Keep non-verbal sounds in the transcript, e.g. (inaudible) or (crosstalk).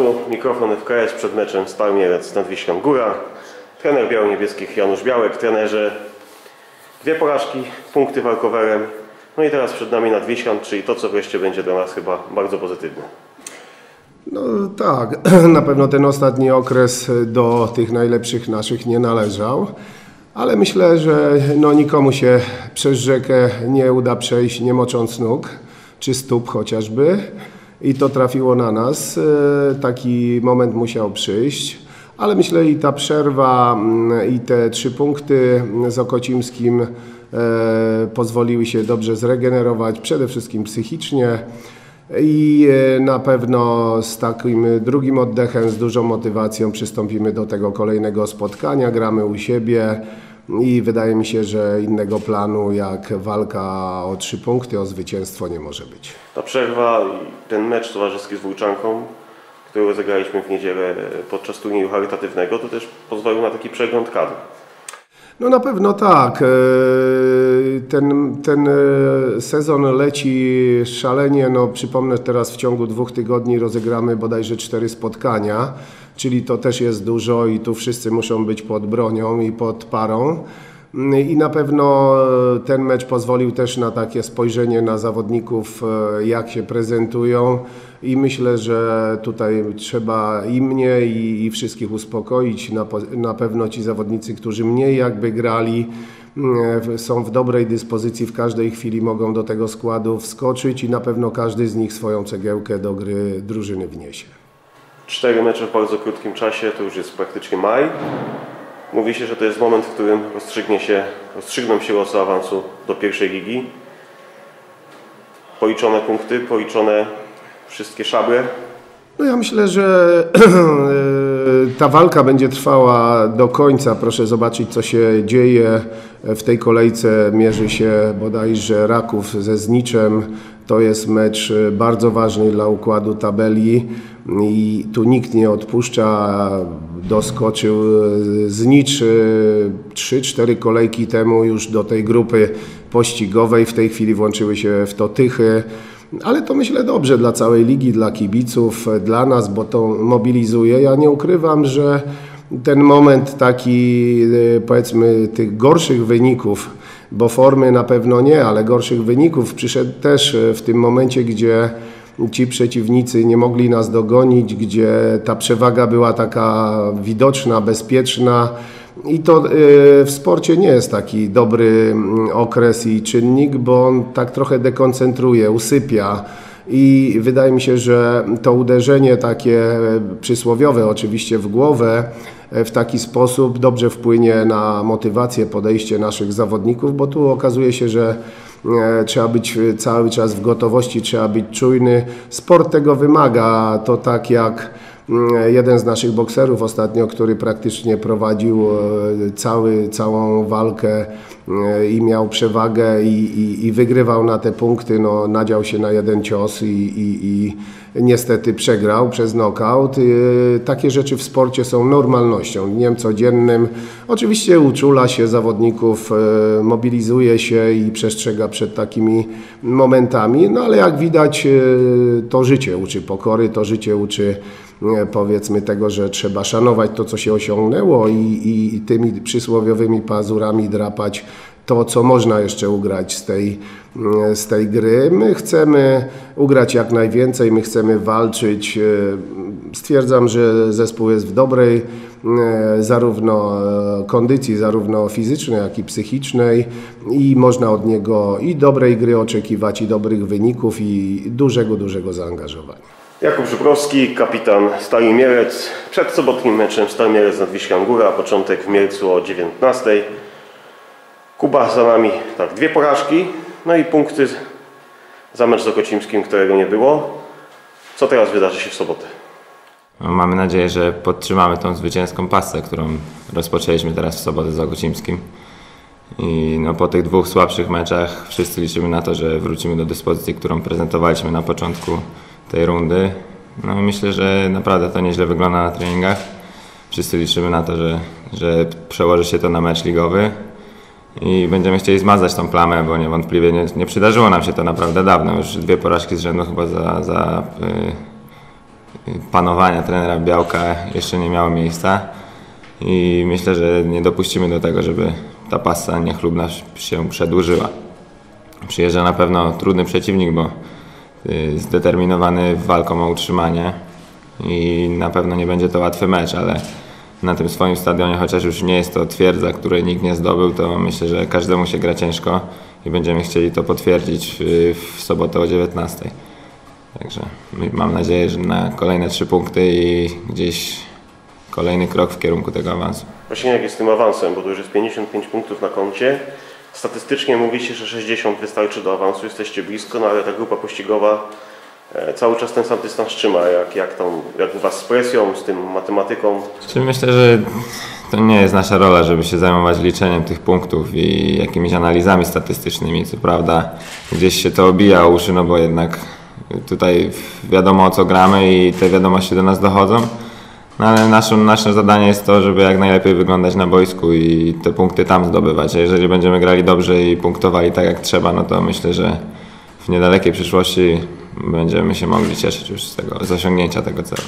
Państwu, mikrofon FKS przed meczem Stal Mielec nad Wiślą Góra. Trener biało-niebieskich Janusz Białek. Trenerze, dwie porażki, punkty walkowerem. No i teraz przed nami nadwiślan, czyli to, co wreszcie będzie dla nas chyba bardzo pozytywne. No tak, (clears throat) na pewno ten ostatni okres do tych najlepszych naszych nie należał, ale myślę, że no nikomu się przez rzekę nie uda przejść nie mocząc nóg, czy stóp chociażby. I to trafiło na nas. E, Taki moment musiał przyjść. Ale myślę i ta przerwa mm, i te trzy punkty z Okocimskim e, pozwoliły się dobrze zregenerować, przede wszystkim psychicznie. I e, na pewno z takim drugim oddechem, z dużą motywacją przystąpimy do tego kolejnego spotkania. Gramy u siebie i wydaje mi się, że innego planu jak walka o trzy punkty, o zwycięstwo nie może być. Ta przerwa i ten mecz towarzyski z Włóczanką, który rozegraliśmy w niedzielę podczas turnieju charytatywnego, to też pozwolił na taki przegląd kadry. No na pewno tak. Ten, ten e, sezon leci szalenie. No, przypomnę teraz w ciągu dwóch tygodni rozegramy bodajże cztery spotkania, czyli to też jest dużo i tu wszyscy muszą być pod bronią i pod parą. I na pewno e, ten mecz pozwolił też na takie spojrzenie na zawodników, e, jak się prezentują i myślę, że tutaj trzeba i mnie i, i wszystkich uspokoić. Na, na pewno ci zawodnicy, którzy mniej jakby grali, mm, są w dobrej dyspozycji, w każdej chwili mogą do tego składu wskoczyć i na pewno każdy z nich swoją cegiełkę do gry drużyny wniesie. Cztery mecze w bardzo krótkim czasie, to już jest praktycznie maj. Mówi się, że to jest moment, w którym rozstrzygnie się, rozstrzygną się losy awansu do pierwszej ligi. Policzone punkty, policzone wszystkie szable. No ja myślę, że (clears throat) ta walka będzie trwała do końca. Proszę zobaczyć, co się dzieje. W tej kolejce mierzy się bodajże Raków ze Zniczem. To jest mecz bardzo ważny dla układu tabeli i tu nikt nie odpuszcza. Doskoczył Znicz 3-4 kolejki temu już do tej grupy pościgowej. W tej chwili włączyły się w to Tychy. Ale to myślę dobrze dla całej ligi, dla kibiców, dla nas, bo to mobilizuje. Ja nie ukrywam, że ten moment taki, e, powiedzmy, tych gorszych wyników, bo formy na pewno nie, ale gorszych wyników przyszedł też e, w tym momencie, gdzie ci przeciwnicy nie mogli nas dogonić, gdzie ta przewaga była taka widoczna, bezpieczna. I to y, w sporcie nie jest taki dobry mm, okres i czynnik, bo on tak trochę dekoncentruje, usypia. I wydaje mi się, że to uderzenie takie e, przysłowiowe, oczywiście w głowę, e, w taki sposób dobrze wpłynie na motywację, podejście naszych zawodników, bo tu okazuje się, że trzeba być cały czas w gotowości, trzeba być czujny. Sport tego wymaga. To tak jak jeden z naszych bokserów ostatnio, który praktycznie prowadził e, cały, całą walkę e, i miał przewagę i, i, i wygrywał na te punkty, no, nadział się na jeden cios i, i niestety przegrał przez knockout. E, Takie rzeczy w sporcie są normalnością, dniem codziennym. Oczywiście uczula się zawodników, e, mobilizuje się i przestrzega przed takimi momentami, no ale jak widać e, to życie uczy pokory, to życie uczy powiedzmy tego, że trzeba szanować to, co się osiągnęło i, i tymi przysłowiowymi pazurami drapać to, co można jeszcze ugrać z tej, mm, z tej gry. My chcemy ugrać jak najwięcej, my chcemy walczyć. E, Stwierdzam, że zespół jest w dobrej e, zarówno e, kondycji, zarówno fizycznej, jak i psychicznej i można od niego i dobrej gry oczekiwać, i dobrych wyników, i dużego, dużego zaangażowania. Jakub Żubrowski, kapitan Stali Mielec. Przed sobotnim meczem Stal Mielec nad Wiślą Góra, początek w Mielcu o 19. Kuba za nami, tak, dwie porażki, no i punkty za mecz z Okocimskim, którego nie było. Co teraz wydarzy się w sobotę? Mamy nadzieję, że podtrzymamy tą zwycięską pasę, którą rozpoczęliśmy teraz w sobotę z Ogocimskim. I no, po tych dwóch słabszych meczach wszyscy liczymy na to, że wrócimy do dyspozycji, którą prezentowaliśmy na początku tej rundy. No, myślę, że naprawdę to nieźle wygląda na treningach. Wszyscy liczymy na to, że, że przełoży się to na mecz ligowy i będziemy chcieli zmazać tą plamę, bo niewątpliwie nie, nie przydarzyło nam się to naprawdę dawno. Już dwie porażki z rzędu chyba za, za y, panowania trenera Białka jeszcze nie miało miejsca i myślę, że nie dopuścimy do tego, żeby ta pasa niechlubna się przedłużyła. Przyjeżdża na pewno trudny przeciwnik, bo y, zdeterminowany walką o utrzymanie i na pewno nie będzie to łatwy mecz, ale na tym swoim stadionie, chociaż już nie jest to twierdza, której nikt nie zdobył, to myślę, że każdemu się gra ciężko i będziemy chcieli to potwierdzić w, sobotę o 19. Także mam nadzieję, że na kolejne trzy punkty i gdzieś kolejny krok w kierunku tego awansu. Właśnie jak jest tym awansem, bo to już jest 55 punktów na koncie. Statystycznie mówi się, że 60 wystarczy do awansu, jesteście blisko, no ale ta grupa pościgowa cały czas ten sam dystans trzyma. Jak, jak, tam, jak u Was z presją, z tym matematyką? Czyli myślę, że to nie jest nasza rola, żeby się zajmować liczeniem tych punktów i jakimiś analizami statystycznymi. Co prawda gdzieś się to obija uszy, no bo jednak tutaj wiadomo o co gramy i te wiadomości do nas dochodzą. No ale naszym, nasze zadanie jest to, żeby jak najlepiej wyglądać na boisku i te punkty tam zdobywać. A jeżeli będziemy grali dobrze i punktowali tak jak trzeba, no to myślę, że w niedalekiej przyszłości będziemy się mogli cieszyć już z tego, z osiągnięcia tego celu.